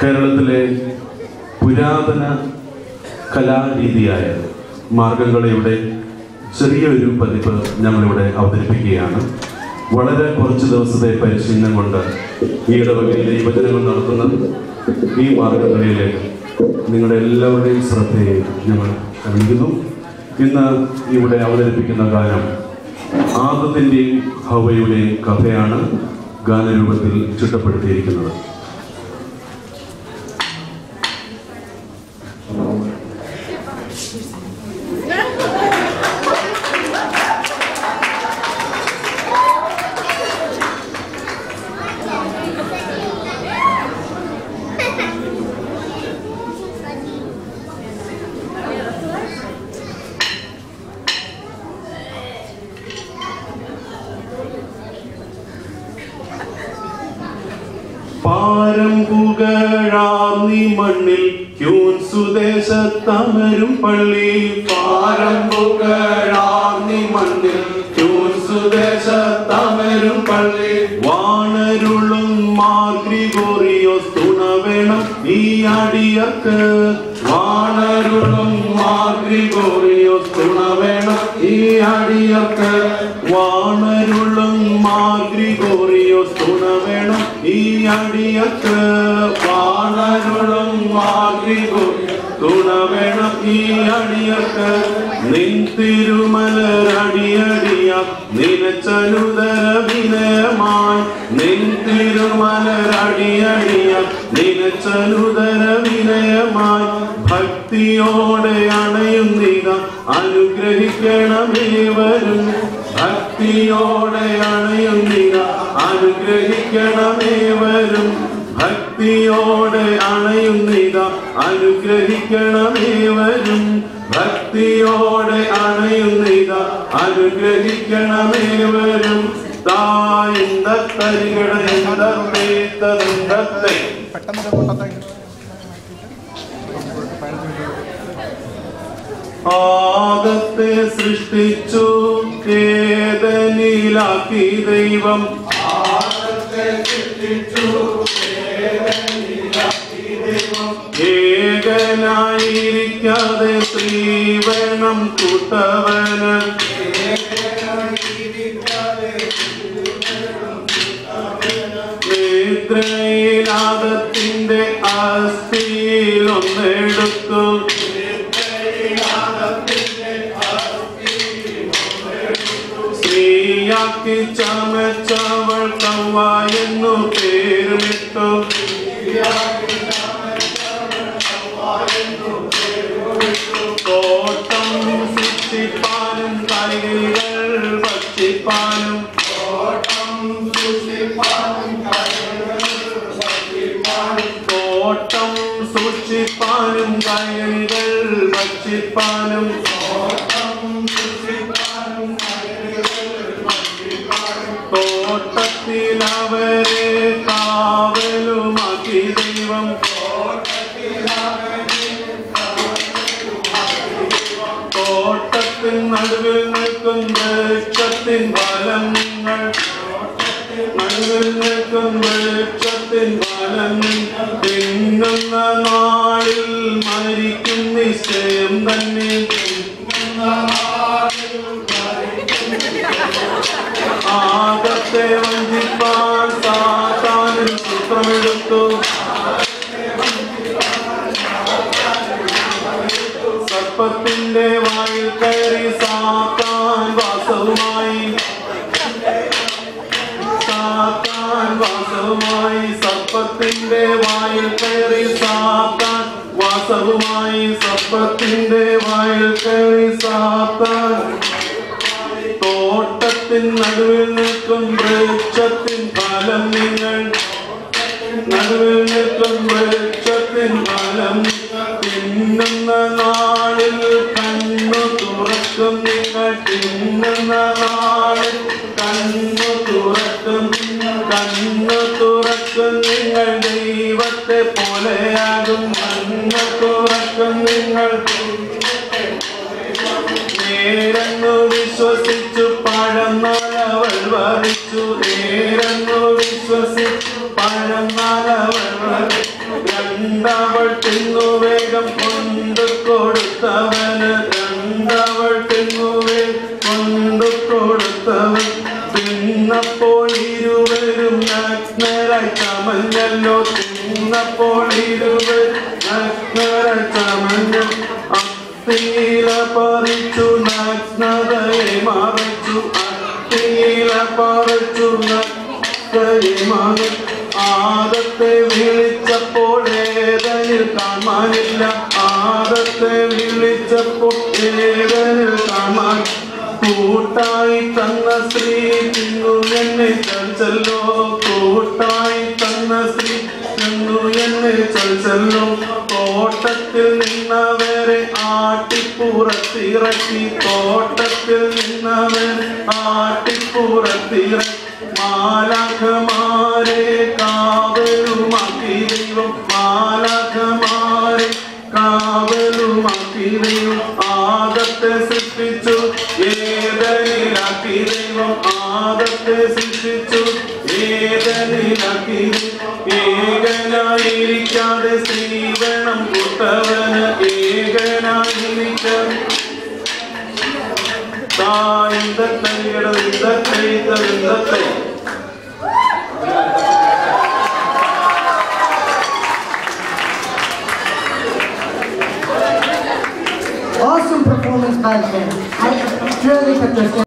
കേരളത്തിലെ പുരാതന കലാരീതിയായ മാർഗംകളിയുടെ ചെറിയൊരു പതിപ്പ് ഞങ്ങളിവിടെ അവതരിപ്പിക്കുകയാണ്. വളരെ കുറച്ച് ദിവസത്തെ പരിശീലനം കൊണ്ട് ഈ ഇടവകയിലെ യുവജനങ്ങൾ നടത്തുന്ന ഈ മാർഗംകളിയിലേക്ക് നിങ്ങളുടെ എല്ലാവരുടെയും ശ്രദ്ധയെ ഞങ്ങൾ ക്ഷണിക്കുന്നു ഇന്ന് ഇവിടെ അവതരിപ്പിക്കുന്ന ഗാനം ആദത്തിന്റെയും ഹവയുടെയും കഥയാണ് ഗാനരൂപത്തിൽ ചിട്ടപ്പെടുത്തിയിരിക്കുന്നത്. പാരം നീ മണ്ണിൽ ക്യൂൻ സുദേശത്തമരും പള്ളി. പാരം നീ മണ്ണിൽ ക്യൂൻ സുദേശത്തമരും പള്ളി. വാണരുളും മാഗ്രിഗോറിയോസ് തുണ വേണം ഈ അടിയക്ക് വാണരുളും മാഗ്രിഗോറിയോസ് തുണ വേണം ഈ അടിയക്ക് വാണരുളും മാഗ്രിഗോറിയോസ് തുണ വേണം ഈ അടിയത്ത് വാണരുളും മാഗ്രിഗോറിയോസ് തുണ വേണം ഈ അടിയത്ത് നിൻ തിരുമലരടിയടിയ നിനച്ചനുദര വിനയമായി നിൻ തിരുമലരടിയടിയ നിനച്ചനുദര വിനയമായി ഭക്തിയോടെ അനുഗ്രഹിക്കണമേ വരും ഭക്തിയോടെ അണയുന്നിക അനുഗ്രഹിക്കണമേവരും ഭക്തിയോടെ അണയുന്നിക അനുഗ്രഹിക്കണമേവരും ഭക്തിയോടെ അണയുന്നിത. അനുഗ്രഹിക്കണമേവരും വരും. പെട്ടെന്ന് ആദത്തെ സൃഷ്ടിച്ചു. കേതനിലാക്കി ദൈവം ഏകനായിരിക്കാതെ ശ്രീവേണം കൂട്ടവന. നിദ്രയിലാദത്തിന്റെ അസ്ഥിയിൽ സ്ത്രീയാക്കി ചമച്ചവൾ കവായെന്നു പേരുമിട്ടു. കോട്ടം സൃഷ്ടിപ്പാനും കൈകൾ ഭക്ഷിപ്പാനും. കോട്ടം സൂക്ഷിപ്പാനും കൈകൾ ഭക്ഷിപ്പാനും. ഫലങ്ങൾ നാളിൽ മരിക്കും നിശ്ചയം തന്നെ. സർപ്പത്തിന്റെ വായിൽ കയറി സാത്താൻ വാസവുമായി സർപ്പത്തിന്റെ വായിൽ കയറി സാത്താൻ. തോട്ടത്തിൻ നടുവിൽ നിൽക്കും വൃക്ഷത്തിൻ ഫലം നിങ്ങൾ. നടുവിൽ നിൽക്കും വൃക്ഷത്തിൻ ഫലം തിന്നുന്ന നാളിൽ കണ്ണു തുറക്കും നിങ്ങൾ. തിന്നുന്ന നാളിൽ പോലെയാകും കണ്ണു തുറക്കും നിങ്ങൾ നേരെന്നു വിശ്വസിച്ചു പഴന്നാലവൾ വഹിച്ചു. നേരെന്നു വിശ്വസിച്ചു പഴന്നാലവൾ രണ്ടവൾ തിന്നു വേഗം കൊണ്ടു കൊടുത്തവന്. രണ്ടവൾ തിന്നു വേഗം കൊണ്ടു കൊടുത്തവൻ. തിന്നപ്പോൾ ഇരുവരും നഗ്നരായി ചമഞ്ഞല്ലോ തിന്നപ്പോൾ ഇരുവർ നഗ്നര ചമഞ്ഞു അത്തിയില പറിച്ചു നഗ്നതയെ മറച്ചു അത്തിയില പറിച്ചു നഗ്നതയെ മറച്ചു ആദത്തെ വിളിച്ചപ്പോൾ ഏതനിൽ കാണാനില്ല. ആദത്തെ വിളിച്ചപ്പോൾ ഏതനിൽ കാണാൻ കൂട്ടായി തന്ന സ്ത്രീ തിന്നു എന്നെ ചലിച്ചല്ലോ കൂട്ടായി തന്ന സ്ത്രീ തിന്നു എന്നെ ചൊല്ലും. തോട്ടത്തിൽ നിന്നവരെ ആട്ടിപ്പുറത്തിറക്കി. തോട്ടത്തിൽ നിന്നവരെ ആട്ടിപ്പുറത്തിറക്കി. മാലാഖമാരെ കാവലുമാക്കി ദൈവം. മാലാഖമാരെ കാവലുമാക്കി ദൈവം. ആദത്തെ സൃഷ്ടിച്ചു. ഏതനിലാക്കി ദൈവം. ആദത്തെ സൃഷ്ടിച്ചു. ഏതനിലാക്കി Awesome performance by the. I truly put this